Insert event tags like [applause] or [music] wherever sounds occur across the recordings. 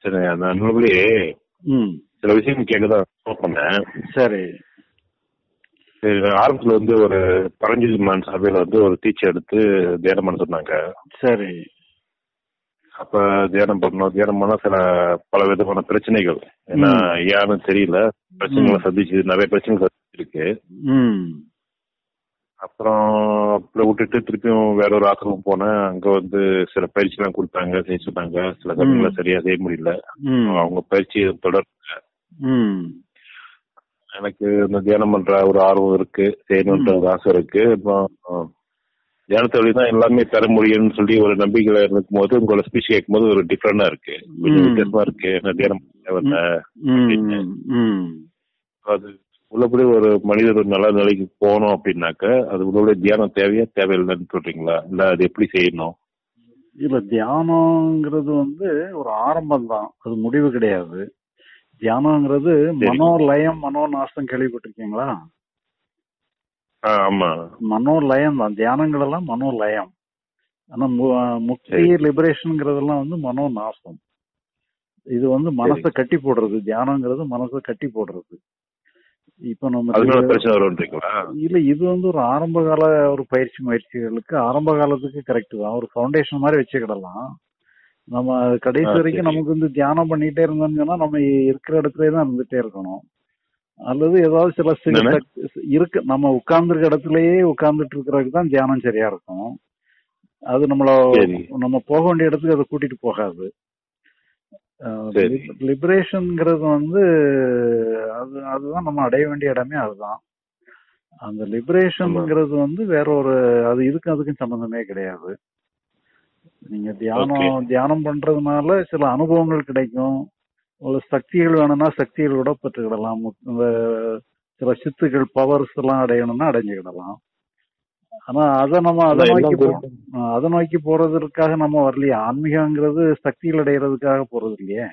சரி நான் நல்லபடி ம். சில விஷயம் கேட்கதான் பண்ணேன் சரி. சரி ஆரம்பத்துல வந்து ஒரு பரஞ்சோதிமான் சபையில வந்து ஒரு டீச்சர் எடுத்து தியானம் பண்ண சொன்னாங்க. சரி. அப்ப தியானம் பண்ணோம் தியானம் பண்ணா சில பல விதமான பிரச்சனைகள். ஏன்னா ஏன்னு தெரியல. பிரச்சனைகளை சந்திச்சு நிறைய பிரச்சனைகள் சந்திச்சிருக்கு. ம். அப்புறம் அப்புறம் விட்டுட்டு திருப்பியும் வேற ஒரு ஆசிரமம் போனேன். அங்க வந்து சில பயிற்சி எல்லாம் கொடுத்தாங்க செய்ய சொன்னாங்க. சில சமயங்களை சரியா செய்ய முடியல. அவங்க பயிற்சி தொடர் ம். எனக்கு இந்த தியானம் பண்ற ஒரு ஆர்வம் இருக்கு. செய்யணுன்ற ஒரு ஆசை இருக்கு. இப்போ தியானத்தை வழி தான் எல்லாமே பெற முடியும்னு சொல்லி ஒரு நம்பிக்கையில இருக்கும் போது உங்களோட ஸ்பீச் கேட்கும் போது ஒரு டிஃப்ரெண்டா இருக்கு. கொஞ்சம். வித்தியாசமா இருக்கு. என்ன தியானம் ம். அது உள்ளபடி ஒரு மனிதர் ஒரு நல்ல நிலைக்கு போகணும் அப்படின்னாக்க அது உள்ளபடி தியானம் தேவையா தேவையில்லைன்னு சொல்றீங்களா? இல்ல அது எப்படி செய்யணும்? இல்ல தியானம்ங்கிறது வந்து ஒரு ஆரம்பம் தான் அது முடிவு கிடையாது. தியானம்ங்கிறது சரி. மனோலயம் மனோநாசம் கேள்விப்பட்டிருக்கீங்களா? ஆமா. மனோலயம் தான் தியானங்கள் எல்லாம் மனோலயம். ஆனா மு- முக்தி சரி. லிபரேஷன்ங்கிறதெல்லாம் வந்து மனோநாசம். இது வந்து மனசை கட்டி போடுறது. தியானங்கிறது மனசை கட்டி போடுறது. இப்ப நம்ம இல்ல இது வந்து ஒரு ஆரம்ப கால ஒரு பயிற்சி முயற்சிகளுக்கு ஆரம்ப காலத்துக்கு கரெக்ட் தான். ஒரு ஃபவுண்டேஷன் மாதிரி வச்சுக்கிடலாம். நம்ம கடைசி வரைக்கும். நமக்கு வந்து தியானம் பண்ணிட்டே இருந்தோம்னு சொன்னா நம்ம இருக்கிற இடத்துலயே தான் இருந்துட்டே இருக்கணும். அல்லது ஏதாவது சில சில இருக்கு. நம்ம உட்கார்ந்துருக்க இடத்துலயே உட்கார்ந்துட்டு இருக்கிறதுக்கு தான் தியானம் சரியா இருக்கும். அது நம்மள. நம்ம போக வேண்டிய இடத்துக்கு அதை கூட்டிட்டு போகாது. லிபரேஷன்ங்கிறது வந்து அது அதுதான் நம்ம அடைய வேண்டிய இடமே அதுதான். அந்த லிபரேஷன்ங்கிறது வந்து வேற ஒரு அது இதுக்கும் அதுக்கும் சம்பந்தமே கிடையாது. நீங்க தியானம் தியானம் பண்றதுனால சில அனுபவங்கள் கிடைக்கும். ஒரு சக்திகள் வேணும்னா சக்திகள் கூட பெற்றுக்கிடலாம் இந்த சில சித்துகள் பவர்ஸ் எல்லாம் அடையணும்னா அடைஞ்சுக்கிடலாம். ஆனா அதை நம்ம அதை நோக்கி அதை நோக்கி போறதற்காக நம்ம வரலையே. ஆன்மீகங்கிறது சக்திகள் அடையிறதுக்காக போறது இல்லையே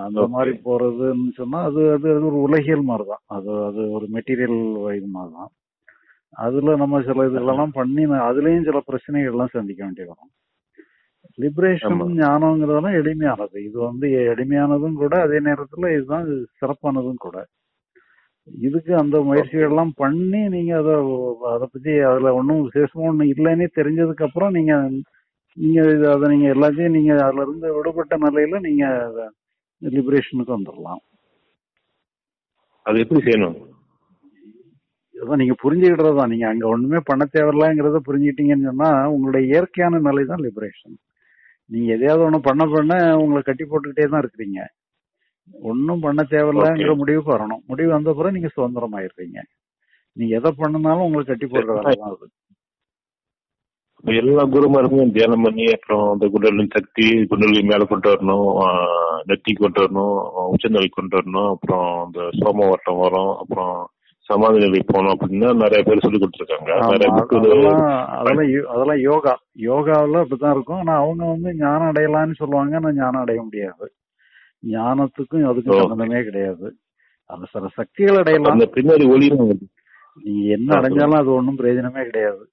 அந்த. மாதிரி போறதுன்னு சொன்னா அது அது அது ஒரு உலகியல் மாதிரி தான் அது அது ஒரு மெட்டீரியல் இது மாதிரி தான் அதுல நம்ம சில இதுகளெல்லாம் பண்ணி அதுலயும் சில பிரச்சனைகள் எல்லாம் சந்திக்க வேண்டி வரும். லிபரேஷன். ஞானங்கிறதெல்லாம் எளிமையானது. இது வந்து எளிமையானதும் கூட அதே நேரத்துல இதுதான் சிறப்பானதும் கூட. இதுக்கு அந்த முயற்சிகள் எல்லாம் பண்ணி நீங்க அத அதை பத்தி அதுல ஒன்றும் விசேஷமா ஒண்ணு இல்லைன்னே தெரிஞ்சதுக்கு அப்புறம் நீங்க நீங்க இது அதை நீங்க எல்லாத்தையும் நீங்க அதுல இருந்து விடுபட்ட நிலையில நீங்க லிபரேஷனுக்கு வந்துடலாம் அது எப்படி செய்யணும்? அதான் நீங்க புரிஞ்சுக்கிட்டது தான் நீங்க அங்க ஒண்ணுமே பண்ண தேவையில்லங்கிறத புரிஞ்சுக்கிட்டீங்கன்னு சொன்னா உங்களுடைய இயற்கையான நிலை தான் லிபரேஷன் நீங்க எதையாவது ஒண்ணு பண்ண பண்ண உங்களை கட்டி போட்டுக்கிட்டே தான் இருக்கிறீங்க. ஒன்னும் பண்ண தேவையில்லங்கிற. முடிவுக்கு வரணும். முடிவு வந்த பிறகு நீங்க சுதந்திரம் ஆயிருக்கீங்க நீங்க எதை பண்ணனாலும் உங்களுக்கு கட்டி போடுற வேலை தான் அது. எல்லா குருமாருக்கும் தியானம் பண்ணி அப்புறம் அந்த குண்டலின் சக்தி குண்டலி மேல கொண்டு வரணும் நெத்தி கொண்டு வரணும் உச்சநிலை கொண்டு வரணும் அப்புறம் அந்த சோமவட்டம் வரும் அப்புறம் சமாதி நிலை போகணும் அப்படின்னா நிறைய பேர் சொல்லி கொடுத்துருக்காங்க. நிறைய புக்கு அதெல்லாம் அதெல்லாம் யோ- அதெல்லாம் யோகா. யோகாவில் அப்படித்தான் இருக்கும். ஆனா அவங்க வந்து ஞானம் அடையலாம்னு சொல்லுவாங்க. ஆனா ஞானம் அடைய முடியாது. ஞானத்துக்கும் அதுக்கும். சம்பந்தமே கிடையாது. அது சில சக்திகள் அடையலாம். பின்னாடி ஒளியும் நீங்க என்ன அடைஞ்சாலும் அது ஒண்ணும் பிரயோஜனமே கிடையாது.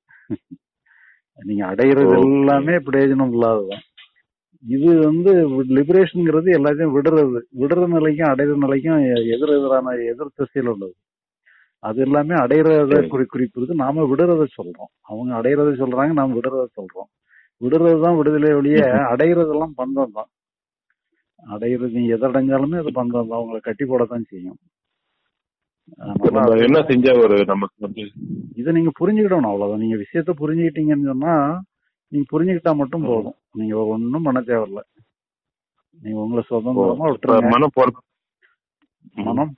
நீங்க அடையிறது. எல்லாமே பிரயோஜனம் இல்லாததான் இது வந்து லிபரேஷன்ங்கிறது எல்லாத்தையும் விடுறது. விடுற நிலைக்கும் அடையிற நிலைக்கும் எதிர் எதிரான எதிர் திசையில் உள்ளது. அது எல்லாமே அடையிறத. குறி குறிப்பிடுது. நாம விடுறத சொல்றோம். அவங்க அடையிறத சொல்றாங்க நாம விடுறத சொல்றோம். விடுறது தான் விடுதலை ஒழிய [laughs] அடையிறதெல்லாம் பந்தம் தான் அடையிறது நீ எதை அடைஞ்சாலுமே அது பந்தம் தான் அவங்களை கட்டி போடத்தான் செய்யும். என்ன செஞ்சா ஒரு நமக்கு இதை நீங்க புரிஞ்சுக்கிடணும் அவ்வளவுதான். நீங்க விஷயத்த புரிஞ்சுக்கிட்டீங்கன்னு சொன்னா நீங்க புரிஞ்சுக்கிட்டா மட்டும் போதும். நீங்க ஒண்ணும் பண்ண தேவையில்ல. நீங்க உங்களை சுதந்திரமா விட்டுருங்க. மனம் மனம்?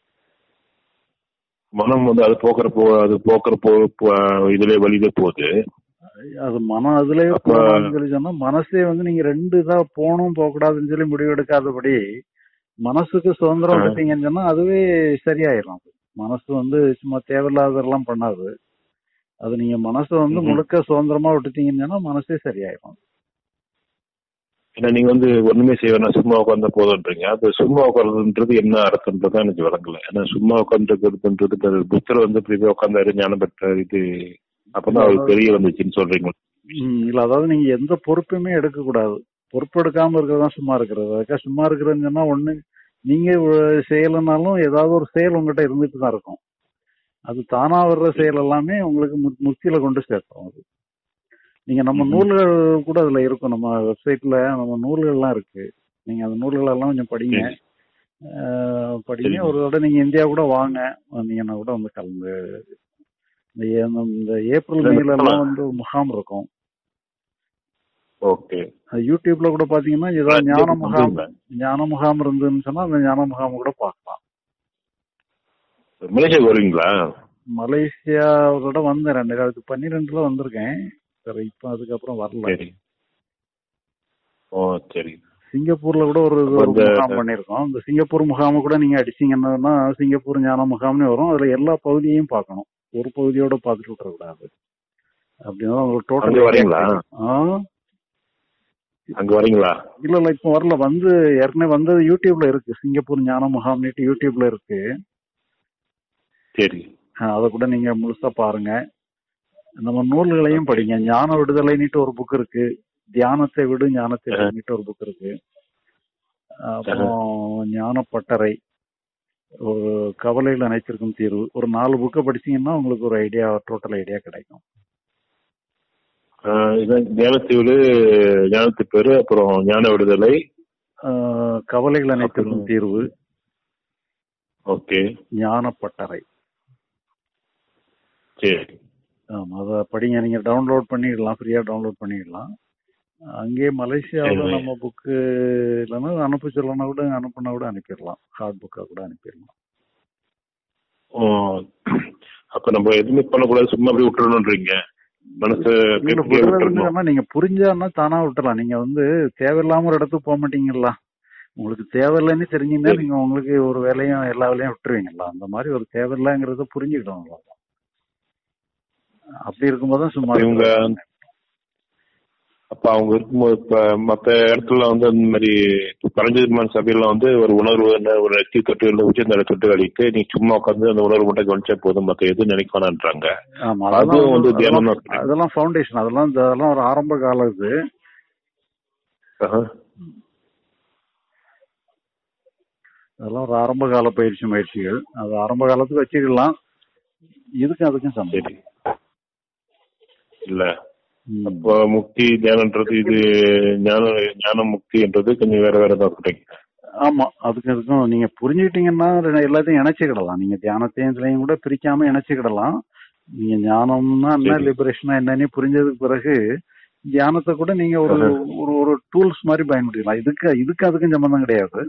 மனம் வந்து அது போக்குற போ அது போக்குற போ- இதுல வழியில போகுது. அது மனம் அதுலயே சொல்லி சொன்னா மனசே வந்து நீங்க ரெண்டு இதா போகணும் போக கூடாதுன்னு சொல்லி முடிவு எடுக்காதபடி மனசுக்கு சுதந்திரம். விட்டீங்கன்னு சொன்னா அதுவே சரியாயிரும். மனசு வந்து சும்மா தேவையில்லாததெல்லாம் பண்ணாது அது நீங்க மனசை வந்து. முழுக்க சுதந்திரமா விட்டுட்டீங்கன்னு சொன்னா மனசே சரியாயிரும் ஏன்னா நீங்க வந்து ஒண்ணுமே செய்ய வேணாம் சும்மா உட்காந்தா போதுன்றீங்க அது சும்மா உட்கார்றதுன்றது என்ன அர்த்தம்ன்றது எனக்கு விளங்கல ஏன்னா சும்மா உட்காந்துருக்கிறதுன்றது புத்தர் வந்து இப்படி உட்காந்தாரு ஞானம் பெற்றாரு இது அப்பதான் அவருக்கு தெரிய வந்துச்சுன்னு சொல்றீங்க. இல்ல அதாவது நீங்க எந்த பொறுப்புமே எடுக்க கூடாது பொறுப்பெடுக்காம இருக்கிறது தான் சும்மா இருக்கிறது. அதுக்காக சும்மா இருக்கிறதுன்னு சொன்னா ஒண்ணு நீங்க செய்யலைனாலும் ஏதாவது ஒரு செயல் உங்ககிட்ட இருந்துட்டு தான் இருக்கும். அது தானா வர்ற செயல் எல்லாமே உங்களுக்கு முக்தியில கொண்டு சேர்க்கும் அது. நீங்க நம்ம. நூல்கள் கூட அதுல இருக்கும். நம்ம வெப்சைட்ல நம்ம நூல்கள்லாம் இருக்கு. நீங்க அந்த நூல்கள் எல்லாம் கொஞ்சம் படிங்க. படிங்க. ஒரு தடவை நீங்க இந்தியா கூட வாங்க. வந்தீங்கன்னா கூட வந்து கலந்து இந்த ஏப்ரல் இல்ல, மேல எல்லாம் இல்ல. வந்து முகாம் இருக்கும். ஓகே. யூடியூப்ல கூட பாத்தீங்கன்னா ஏதாவது ஞான முகாம் ஞான முகாம் இருந்துன்னு சொன்னா அந்த ஞான முகாம் கூட பார்க்கலாம். மலேசியா வருவீங்களா மலேசியாவோட வந்தேன் ரெண்டாயிரத்தி பன்னிரெண்டுல வந்திருக்கேன். சரி இப்போ அதுக்கப்புறம் வரல. ஓ சரி. சிங்கப்பூர்ல கூட ஒரு முகாம் பண்ணிருக்கோம் இந்த சிங்கப்பூர் முகாம கூட நீங்க அடிச்சீங்கன்னா சிங்கப்பூர் ஞான முகாம்னு வரும். அதுல எல்லா பகுதியையும் பார்க்கணும். ஒரு பகுதியோட பார்த்துட்டு விட்டுற கூடாது அப்படின்னா உங்களுக்கு டோட்டல் வரீங்களா? அங்க வரீங்களா? இல்ல இல்ல இப்போ வரல. வந்து ஏற்கனவே வந்தது யூடியூப்ல இருக்கு. சிங்கப்பூர் ஞான முகாம்னுட்டு யூடியூப்ல இருக்கு. சரி. அதை கூட நீங்க முழுசா பாருங்க. நம்ம நூல்களையும் படிங்க. ஞான விடுதலைன்னுட்டு ஒரு புக் இருக்கு. தியானத்தை விடு ஞானத்தை. விடுன்னுட்டு ஒரு புக் இருக்கு. அப்புறம் ஞான பட்டறை ஒரு கவலையில் அனைத்திற்கும் தீர்வு. ஒரு நாலு புக்கை படிச்சீங்கன்னா உங்களுக்கு ஒரு ஐடியா டோட்டல் ஐடியா கிடைக்கும். ஆஹ் இதான் ஞானத்தீவு ஞானத்து பேரு அப்புறம் ஞான விடுதலை. கவலைகள் அனைத்திற்கும் தீர்வு. ஓகே. ஞான பட்டறை சரி. ஆமா அதை படிங்க. நீங்க டவுன்லோட் பண்ணிடலாம். ஃப்ரீயா டவுன்லோட் பண்ணிடலாம். அங்கேயே மலேசியாவில். நம்ம புக்கு இல்லைன்னா அனுப்ப சொல்லனா கூட அனுப்புனா கூட அனுப்பிடலாம் ஹார்ட் புக்கா கூட அனுப்பிடலாம் ஓ, அப்ப நம்ம எதுவுமே பண்ணக்கூடாது சும்மா அப்படியே விட்டுறணும்ன்றீங்க மனசு நீங்க புரிஞ்சான்னா தானா விட்டுலாம் நீங்க வந்து தேவையில்லாம ஒரு இடத்துக்கு போக மாட்டீங்களா உங்களுக்கு தேவையில்லைன்னு தெரிஞ்சீங்கன்னா. நீங்க உங்களுக்கு ஒரு வேலையும் எல்லா வேலையும் விட்டுருவீங்களா அந்த மாதிரி ஒரு தேவையில்லைங்கிறத புரிஞ்சுக்கிட்டோம். அப்படி இருக்கும்போது சும்மா. அப்ப அவங்க இருக்கும்போது இப்ப மத்த இடத்துல வந்து அந்த மாதிரி பரஞ்சதிமான சபையெல்லாம் வந்து ஒரு உணர்வு என்ன ஒரு நெத்தி தொட்டு இல்லை உச்சந்தலை தொட்டு கழித்து நீ சும்மா உட்காந்து அந்த உணர்வு மட்டும் கவனிச்சா போதும் மத்த எதுவும் நினைக்க வேணான்றாங்க ஆமா அதுவும் வந்து தியானம் அதெல்லாம் ஃபவுண்டேஷன் அதெல்லாம் அதெல்லாம் ஒரு ஆரம்ப காலம் இது. அதெல்லாம் ஒரு ஆரம்ப கால பயிற்சி முயற்சிகள். அது ஆரம்ப காலத்துக்கு வச்சுக்கலாம். இதுக்கும் அதுக்கும் சம்பந்தம் இல்ல. அப்போ முக்தி தியானன்றது இது ஞான ஞான முக்தின்றது கொஞ்சம் வேற வேற தான் சொல்றீங்க? ஆமா அதுக்கு அதுக்கும் நீங்க புரிஞ்சுக்கிட்டீங்கன்னா எல்லாத்தையும் இணைச்சுக்கிடலாம் நீங்க தியானத்தையும் இதுலயும் கூட பிரிக்காம இணைச்சுக்கிடலாம் நீங்க ஞானம்னா என்ன. லிபரேஷனா என்னன்னு புரிஞ்சதுக்கு பிறகு தியானத்தை கூட நீங்க ஒரு ஒரு ஒரு டூல்ஸ் மாதிரி பயன்படுத்திக்கலாம். இதுக்கு இதுக்கு அதுக்கும் சம்பந்தம் கிடையாது.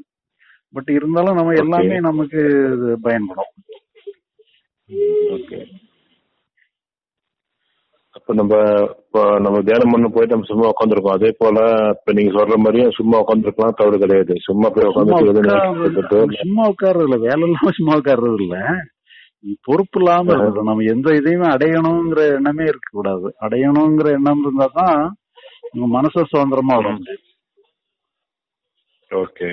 பட் இருந்தாலும் நம்ம. எல்லாமே நமக்கு பயன்படும். ஓகே. அப்ப நம்ம இப்போ நம்ம தியானம் பண்ண போயிட்டு நம்ம சும்மா உட்காந்துருக்கோம் அதே போல இப்ப நீங்க சொல்ற மாதிரியும் சும்மா உட்காந்துருக்கலாம் தவறு கிடையாது. சும்மா போய் நினைச்சிட்டு சும்மா உட்கார்றது இல்ல. வேலை இல்லாம சும்மா உட்கார்றது இல்ல. பொறுப்பு இல்லாம. இருக்குது நம்ம எந்த இதையுமே அடையணுங்கிற எண்ணமே இருக்க கூடாது அடையணுங்கிற எண்ணம் இருந்தா தான் உங்க மனசு சுதந்திரமா வரும் ஓகே.